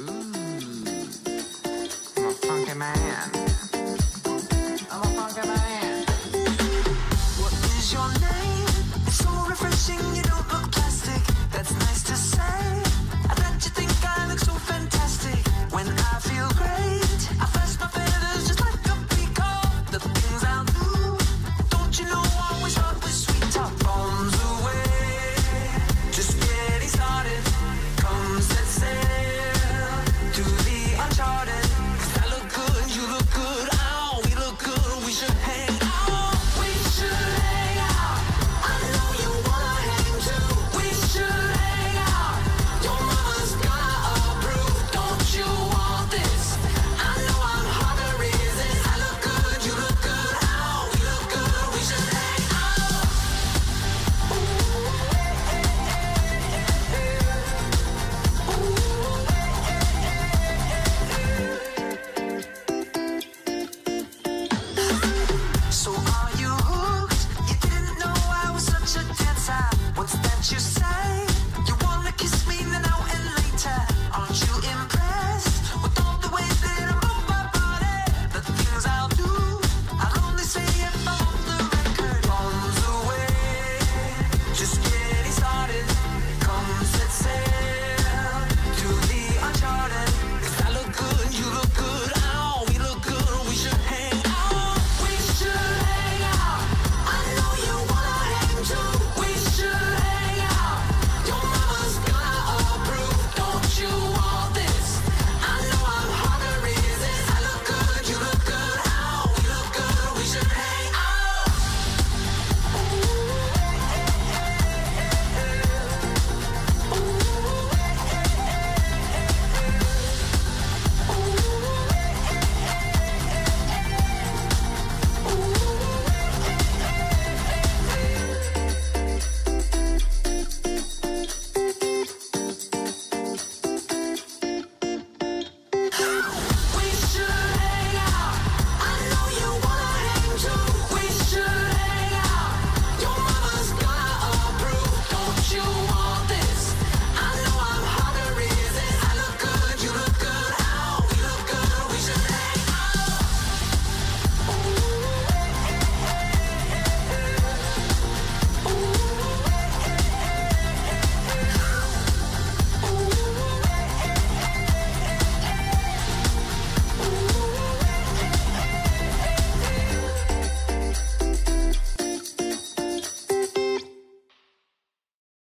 Ooh. you